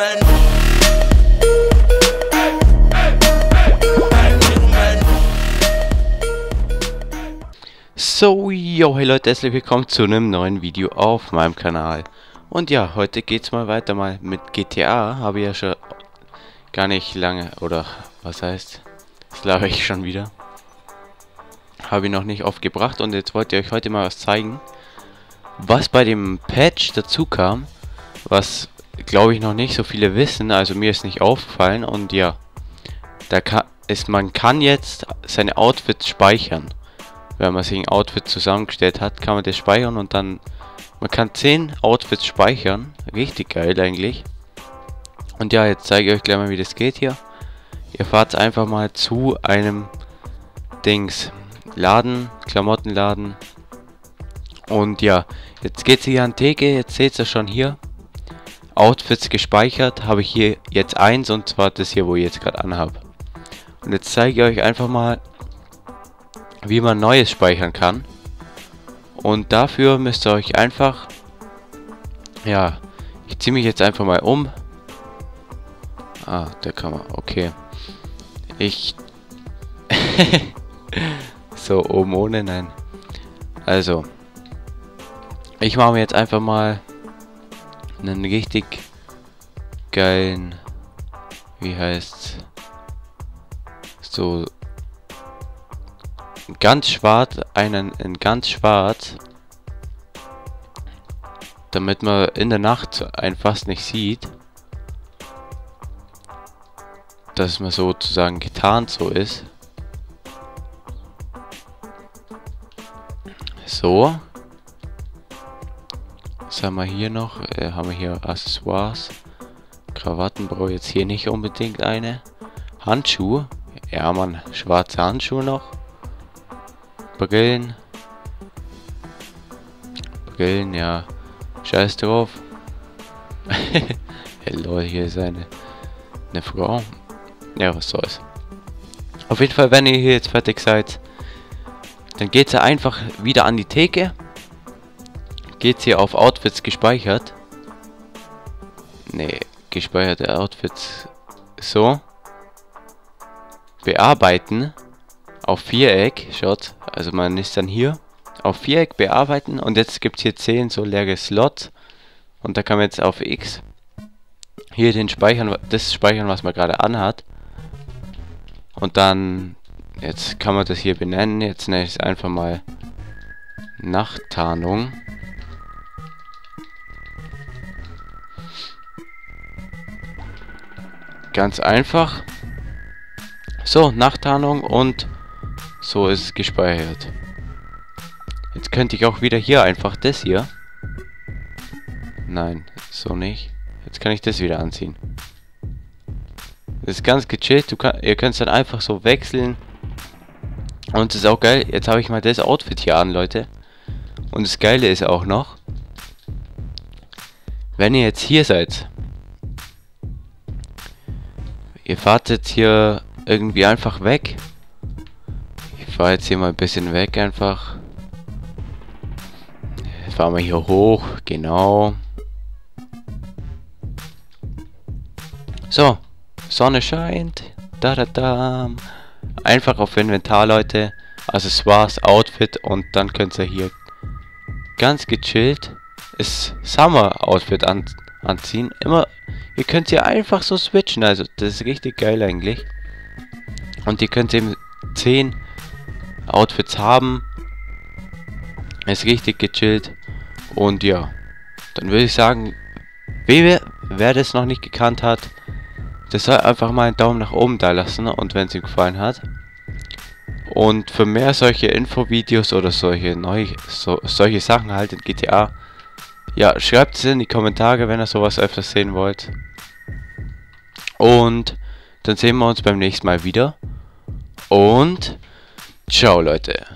Gentleman. So, yo, hey Leute, herzlich willkommen zu einem neuen Video auf meinem Kanal. Und ja, heute geht's mal weiter mal mit GTA. Habe ich ja schon gar nicht lange, oder was heißt, das glaube ich schon wieder. Habe ich noch nicht oft gebracht und jetzt wollte ich euch heute mal was zeigen, was bei dem Patch dazu kam, was glaube ich noch nicht so viele wissen, also mir ist nicht aufgefallen und ja, da kann, ist, man kann jetzt seine Outfits speichern. Wenn man sich ein Outfit zusammengestellt hat, kann man das speichern und dann, man kann 10 Outfits speichern, richtig geil eigentlich. Und ja, jetzt zeige ich euch gleich mal, wie das geht hier. Ihr fahrt einfach mal zu einem Dings, Laden, Klamottenladen. Und ja, jetzt geht sie hier an Theke, jetzt seht ihr schon hier. Outfits gespeichert, habe ich hier jetzt eins und zwar das hier, wo ich jetzt gerade anhabe. Und jetzt zeige ich euch einfach mal, wie man Neues speichern kann. Und dafür müsst ihr euch einfach, ja, ich ziehe mich jetzt einfach mal um. Ah, da kann man, okay. Ich, so oben ohne, nein. Also, ich mache mir jetzt einfach mal einen richtig geilen, wie heißt so ganz schwarz, einen in ganz schwarz, damit man in der Nacht einfach nicht sieht, dass man sozusagen getarnt so ist. So. Haben wir hier noch? Äh, haben wir hier Accessoires. Krawatten brauche ich jetzt hier nicht unbedingt eine. Handschuhe. Ja, man, schwarze Handschuhe noch. Brillen. Brillen, ja. Scheiß drauf. Hello, hier ist eine, eine Frau. Ja, was soll's. Auf jeden Fall, wenn ihr hier jetzt fertig seid, dann geht ihr einfach wieder an die Theke. Geht hier auf Outfits gespeichert. Nee, gespeicherte Outfits. So. Bearbeiten. Auf Viereck. Schaut. Also man ist dann hier. Auf Viereck bearbeiten. Und jetzt gibt es hier 10 so leere Slots. Und da kann man jetzt auf X hier den speichern, das speichern, was man gerade anhat. Und dann, jetzt kann man das hier benennen. Jetzt nenne ich es einfach mal Nachttarnung. Ganz einfach. So, Nachttarnung und so ist es gespeichert. Jetzt könnte ich auch wieder hier einfach das hier. Nein, so nicht. Jetzt kann ich das wieder anziehen. Das ist ganz gechillt. Du kann, ihr könnt es dann einfach so wechseln. Und das ist auch geil. Jetzt habe ich mal das Outfit hier an, Leute. Und das Geile ist auch noch, wenn ihr jetzt hier seid, ihr fahrt jetzt hier irgendwie einfach weg. Ich fahre jetzt hier mal ein bisschen weg einfach. Jetzt fahren wir hier hoch, genau. So, Sonne scheint. Da da da. Einfach auf Inventar, Leute. Accessoires, Outfit und dann könnt ihr hier ganz gechillt das Summer Outfit an, anziehen. Immer, ihr könnt hier einfach so switchen, also das ist richtig geil eigentlich. Und ihr könnt eben 10 Outfits haben. Ist richtig gechillt. Und ja, dann würde ich sagen, wer, wer das noch nicht gekannt hat, das soll einfach mal einen Daumen nach oben da lassen und wenn es ihm gefallen hat. Und für mehr solche Infovideos oder solche neu, so, solche Sachen halt in GTA, ja, schreibt es in die Kommentare, wenn ihr sowas öfters sehen wollt. Und dann sehen wir uns beim nächsten Mal wieder. Und ciao Leute.